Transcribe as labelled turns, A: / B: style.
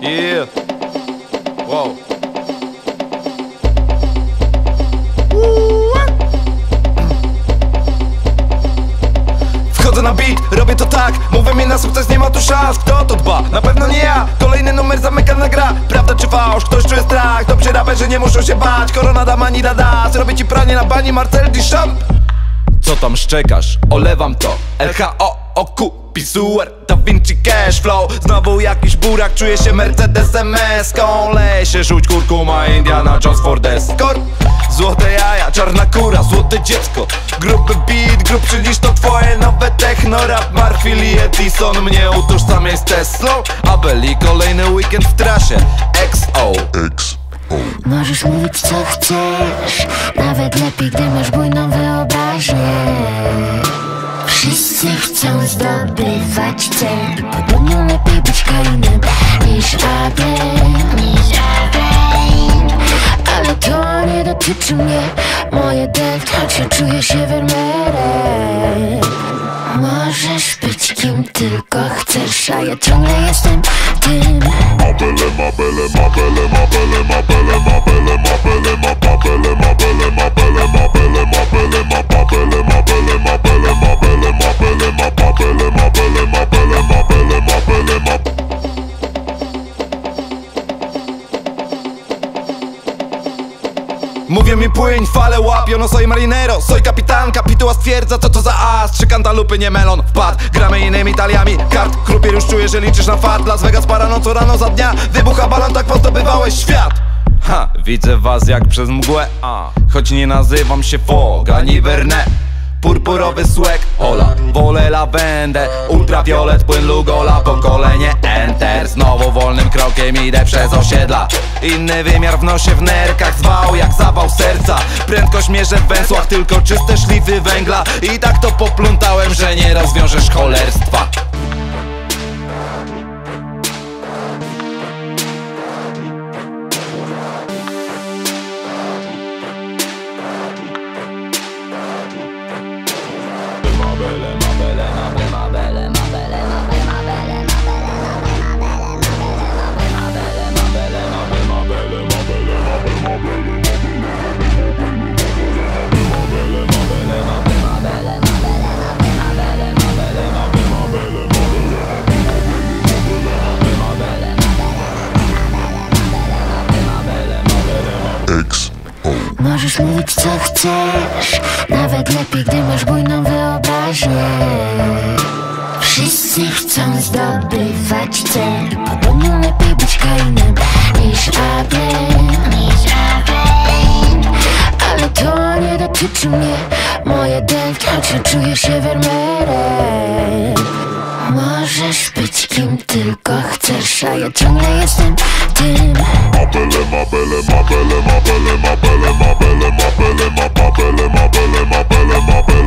A: Yeah. Wow. Wchodzę na beat, robię to tak Mówię mi na sukces, nie ma tu szans Kto to dba? Na pewno nie ja Kolejny numer zamykana gra Prawda czy fałsz? Ktoś czuje strach Dobrzy raperzy nie muszą się bać Korona dama ni das Robię ci pranie na bani Marcel Duchamp Co tam szczekasz? Olewam to LHO, oku, pisuer Da Vinci Cash Flow. Znowu jakiś burak Czuję się Mercedes MS-ką Lesie, rzuć kurkuma Indiana Jones Ford Escort Złote jaja, czarna kura, złote dziecko. Gruby beat, grubszy niż to twoje nowe techno? Rap Marfil i Edison Mnie utożsamiaj z Teslą Abeli, kolejny weekend w trasie. XO
B: Możesz mówić co chcesz. Nawet lepiej, gdy masz bujną wyobraźnię Wszyscy chcą zdobywać cel podobno lepiej być Kainem niż Abel Ale to nie dotyczy mnie. Moje deft, choć ja czuję się wermerem Możesz być kim tylko chcesz A ja ciągle jestem tym.
C: Mabele, mabele, mabele, mabele, mabele, mabele,
A: Mówię mi płyń, fale łapio, no soy marinero Soy kapitan, kapituła stwierdza, co to za as. Trzy kantalupy, nie melon, wpad. Gramy innymi taliami, kart. Krupier już czuje, że liczysz na fart. Las Vegas para co rano za dnia. Wybucha balon, tak pozdobywałeś świat. Ha, widzę was jak przez mgłę. Choć nie nazywam się Fog, ani Verne Purpurowy słek, Ola, wolę lawendę Ultraviolet, płyn Lugola, pokolenie Enter Znowu wolnym krokiem idę przez osiedla. Inny wymiar w nosie w nerkach Zwał jak zawał serca. Prędkość mierzę w węzłach, tylko czyste szlify węgla. I tak to popluntałem, że nie rozwiążesz cholerstwa.
C: X.
B: Możesz mówić co chcesz. Nawet lepiej, gdy masz bujną wyobraźnię. Wszyscy chcą zdobywać cel. Podobno lepiej być Kainem niż Abel Ale to nie dotyczy mnie. Moje dętki, choć ja czuję się wermerem. Możesz być kim tylko chcesz A ja ciągle jestem tym
C: Mabele, mabele, mabele, mabele, mabele, mabele, mabele, mabele, mabele, mabele, mabele, mabele, mabele,